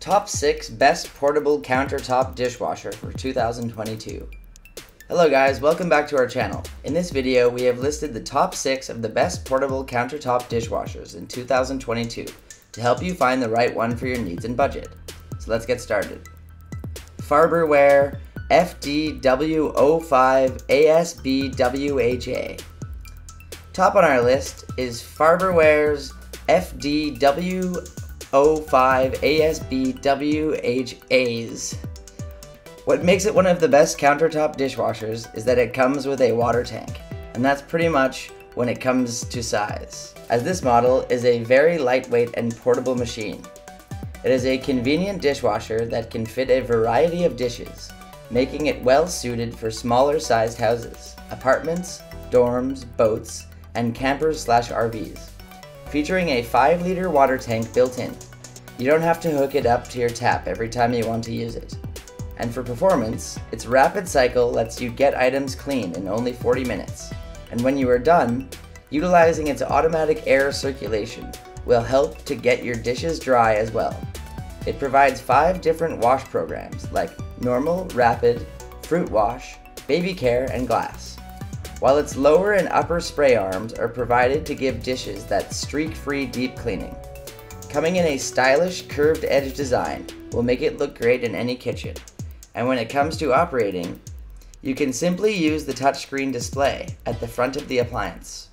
Top 6 Best Portable Countertop Dishwasher for 2022. Hello guys, welcome back to our channel. In this video, we have listed the top 6 of the best portable countertop dishwashers in 2022 to help you find the right one for your needs and budget. So let's get started. Farberware FDW05 ASBWHA. Top on our list is Farberware's FDW05 ASBWHAs. What makes it one of the best countertop dishwashers is that it comes with a water tank, and that's pretty much when it comes to size, as this model is a very lightweight and portable machine. It is a convenient dishwasher that can fit a variety of dishes, making it well suited for smaller sized houses, apartments, dorms, boats, and campers slash RVs. Featuring a 5 liter water tank built in, you don't have to hook it up to your tap every time you want to use it. And for performance, its rapid cycle lets you get items clean in only 40 minutes. And when you are done, utilizing its automatic air circulation will help to get your dishes dry as well. It provides five different wash programs like normal, rapid, fruit wash, baby care, and glass. While its lower and upper spray arms are provided to give dishes that streak-free deep cleaning. Coming in a stylish curved edge design will make it look great in any kitchen. And when it comes to operating, you can simply use the touchscreen display at the front of the appliance.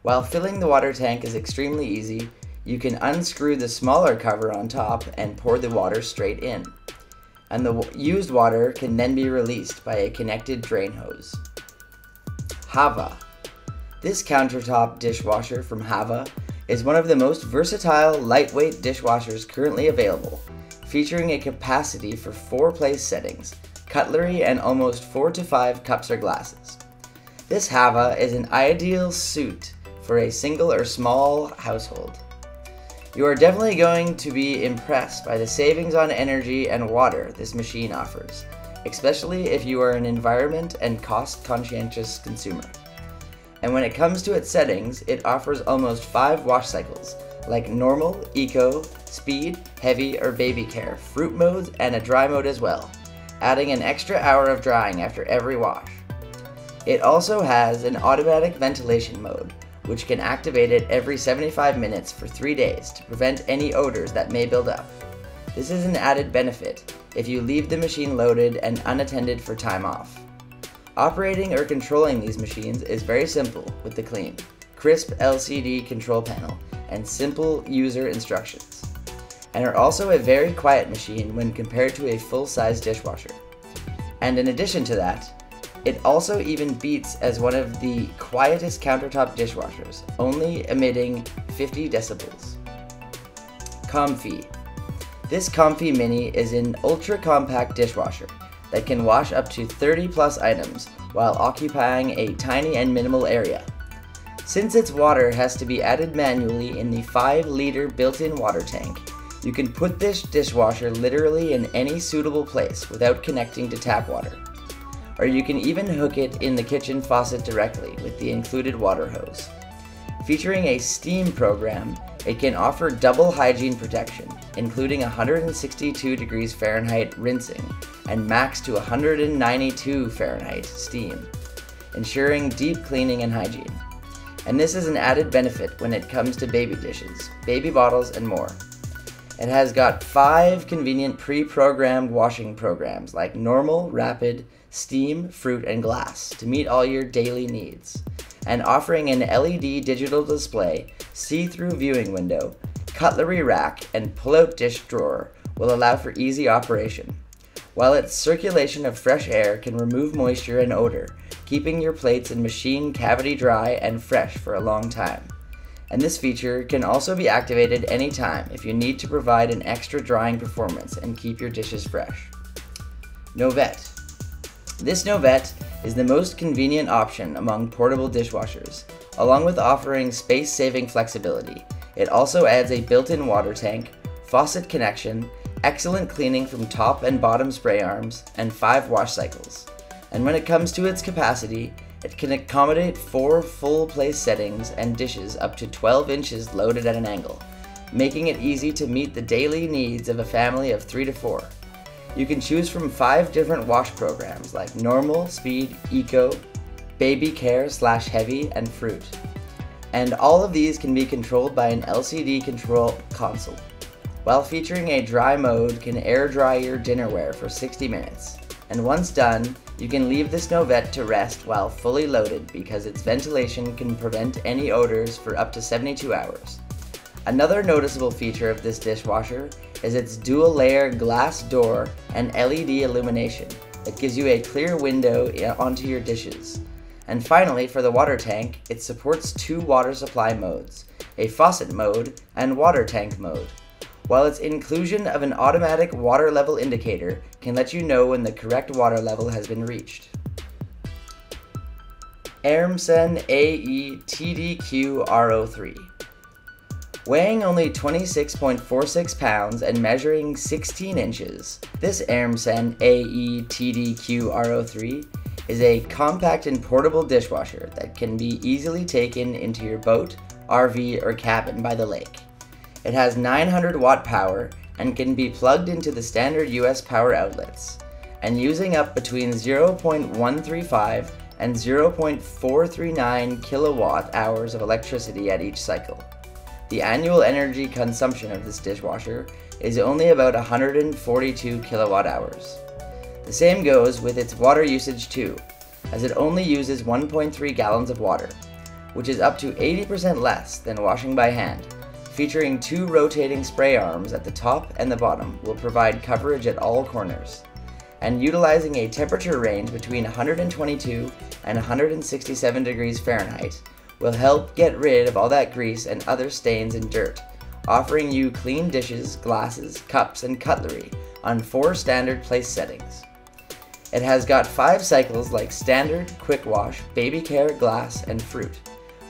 While filling the water tank is extremely easy, you can unscrew the smaller cover on top and pour the water straight in. And the used water can then be released by a connected drain hose. Hava. This countertop dishwasher from Hava is one of the most versatile, lightweight dishwashers currently available, featuring a capacity for four place settings, cutlery, and almost four to five cups or glasses. This Hava is an ideal suit for a single or small household. You are definitely going to be impressed by the savings on energy and water this machine offers, especially if you are an environment and cost conscientious consumer. And when it comes to its settings, it offers almost 5 wash cycles, like normal, eco, speed, heavy, or baby care, fruit modes, and a dry mode as well, adding an extra hour of drying after every wash. It also has an automatic ventilation mode, which can activate it every 75 minutes for 3 days to prevent any odors that may build up. This is an added benefit if you leave the machine loaded and unattended for time off. Operating or controlling these machines is very simple with the clean, crisp LCD control panel and simple user instructions, and are also a very quiet machine when compared to a full-size dishwasher. And in addition to that, it also even beats as one of the quietest countertop dishwashers, only emitting 50 decibels. Comfee. This Comfee Mini is an ultra compact dishwasher that can wash up to 30 plus items while occupying a tiny and minimal area. Since its water has to be added manually in the 5 liter built-in water tank, you can put this dishwasher literally in any suitable place without connecting to tap water. Or you can even hook it in the kitchen faucet directly with the included water hose. Featuring a steam program, it can offer double hygiene protection, including 162 degrees Fahrenheit rinsing and max to 192 Fahrenheit steam, ensuring deep cleaning and hygiene. And this is an added benefit when it comes to baby dishes, baby bottles, and more. It has got five convenient pre-programmed washing programs like normal, rapid, steam, fruit, and glass to meet all your daily needs and offering an LED digital display, see-through viewing window, cutlery rack, and pull-out dish drawer will allow for easy operation. While its circulation of fresh air can remove moisture and odor, keeping your plates and machine cavity dry and fresh for a long time. And this feature can also be activated anytime if you need to provide an extra drying performance and keep your dishes fresh. Novete. This Novete is the most convenient option among portable dishwashers, along with offering space-saving flexibility. It also adds a built-in water tank, faucet connection, excellent cleaning from top and bottom spray arms, and 5 wash cycles. And when it comes to its capacity, it can accommodate 4 full place settings and dishes up to 12 inches loaded at an angle, making it easy to meet the daily needs of a family of three to four. You can choose from five different wash programs like normal, speed, eco, baby care slash heavy, and fruit. And all of these can be controlled by an LCD control console. While featuring a dry mode, can air dry your dinnerware for 60 minutes. And once done, you can leave the Snovette to rest while fully loaded because its ventilation can prevent any odors for up to 72 hours. Another noticeable feature of this dishwasher is its dual layer glass door and LED illumination that gives you a clear window onto your dishes. And finally, for the water tank, it supports two water supply modes, a faucet mode and water tank mode while its inclusion of an automatic water level indicator can let you know when the correct water level has been reached. Airmsen AE TDQ R03 Weighing only 26.46 pounds and measuring 16 inches, this Airmsen AE TDQ R03 is a compact and portable dishwasher that can be easily taken into your boat, RV, or cabin by the lake. It has 900 watt power and can be plugged into the standard US power outlets, and using up between 0.135 and 0.439 kilowatt hours of electricity at each cycle. The annual energy consumption of this dishwasher is only about 142 kilowatt hours. The same goes with its water usage too, as it only uses 1.3 gallons of water, which is up to 80% less than washing by hand featuring two rotating spray arms at the top and the bottom will provide coverage at all corners. And utilizing a temperature range between 122 and 167 degrees Fahrenheit will help get rid of all that grease and other stains and dirt, offering you clean dishes, glasses, cups, and cutlery on four standard place settings. It has got five cycles like standard, quick wash, baby care, glass, and fruit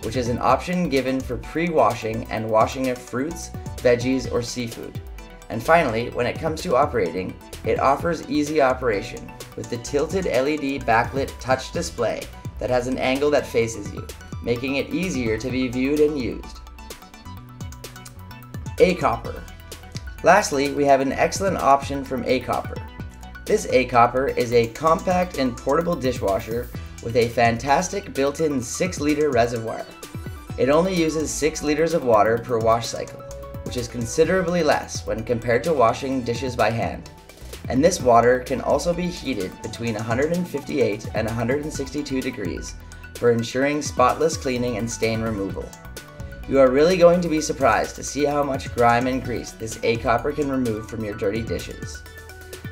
which is an option given for pre-washing and washing of fruits, veggies, or seafood. And finally, when it comes to operating, it offers easy operation with the tilted LED backlit touch display that has an angle that faces you, making it easier to be viewed and used. Aikoper. Lastly, we have an excellent option from Aikoper. This Aikoper is a compact and portable dishwasher with a fantastic built-in 6 liter reservoir. It only uses 6 liters of water per wash cycle, which is considerably less when compared to washing dishes by hand. And this water can also be heated between 158 and 162 degrees for ensuring spotless cleaning and stain removal. You are really going to be surprised to see how much grime and grease this Aikoper can remove from your dirty dishes.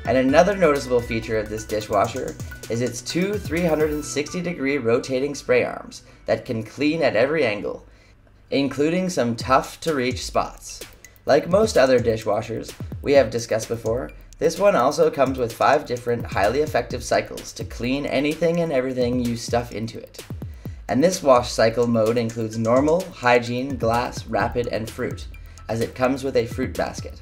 And another noticeable feature of this dishwasher is its two 360 degree rotating spray arms that can clean at every angle, including some tough to reach spots. Like most other dishwashers we have discussed before, this one also comes with five different highly effective cycles to clean anything and everything you stuff into it. And this wash cycle mode includes normal, hygiene, glass, rapid, and fruit, as it comes with a fruit basket.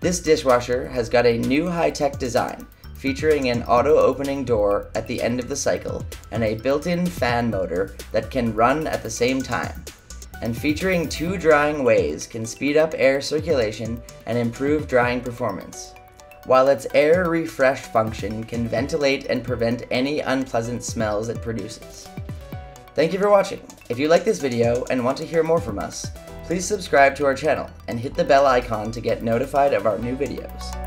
This dishwasher has got a new high-tech design, featuring an auto-opening door at the end of the cycle and a built-in fan motor that can run at the same time. And featuring two drying ways can speed up air circulation and improve drying performance. While its air refresh function can ventilate and prevent any unpleasant smells it produces. Thank you for watching. If you like this video and want to hear more from us, Please subscribe to our channel and hit the bell icon to get notified of our new videos.